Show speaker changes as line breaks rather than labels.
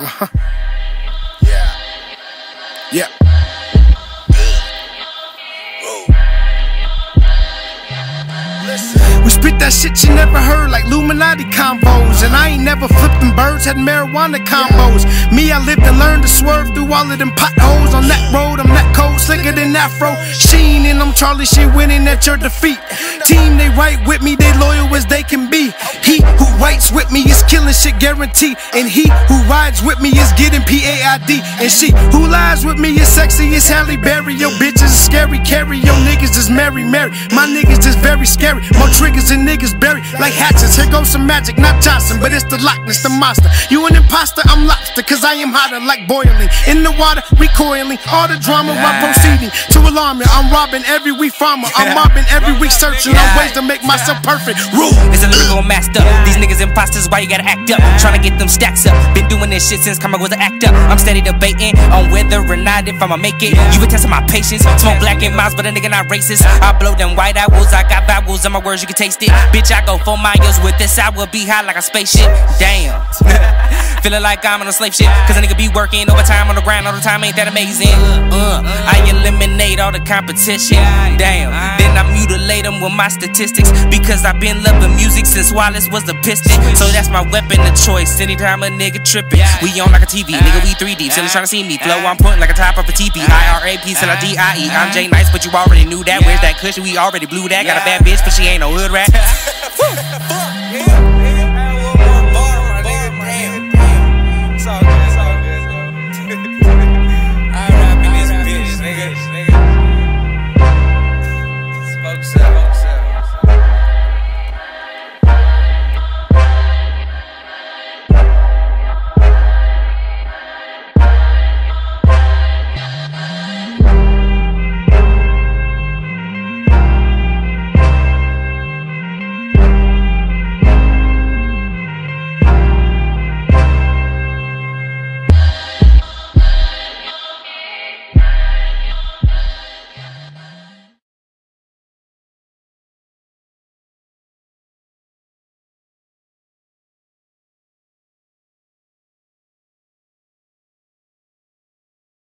Uh huh. Yeah. Yeah. We spit that shit you never heard, like Illuminati combos. And I ain't never flipping birds, had marijuana combos. Me, I lived and learned to swerve through all of them potholes. On that road, I'm that cold, slicker than Afro. Sheen, and I'm Charlie Sheen, winning at your defeat. Team, they right with me, they loyal as they can be. He who writes with me is killing shit guaranteed. And he who rides with me is getting PAID. And she who lies with me is sexy as Halle Berry. Yo, bitches is scary, carry. Yo, niggas is Mary Mary. My niggas is very scary. More triggers and niggas buried like hatchets. Here goes some magic, not Johnson, but it's the Loch Ness, the monster. You an imposter, I'm lobster, cause I am hotter like boiling. In the water, recoiling. All the drama I'm proceeding to alarm me. I'm robbing every week farmer. I'm mobbing every week searching on ways to make myself perfect. Rule.
It's a lyrical master. These niggas imposters, why you gotta act up? Tryna get them stacks up. Been doing this shit since Karma was an actor. I'm steady debating on whether or not if I'ma make it. You been testing my patience. Smoke black and miles, but a nigga not racist. I blow them white apples. I got vowels in my words, you can taste it. Bitch, I go four miles with this. I will be high like a spaceship. Damn. Feeling like I'm on a slave ship. Cause a nigga be working overtime on the grind all the time. Ain't that amazing? Uh, I eliminate all the competition. Damn. Then I mutilate them with my statistics. Because I've been loving music since Wallace was a piston. So that's my weapon of choice. Anytime a nigga tripping. We on like a TV. Nigga, we 3D. Still trying to see me. Flow, I'm putting like a top of a TP. iRAP, till I DIE. I'm JNice, but you already knew that. Where's that cushion? We already blew that. Got a bad bitch, but she ain't no hood rat.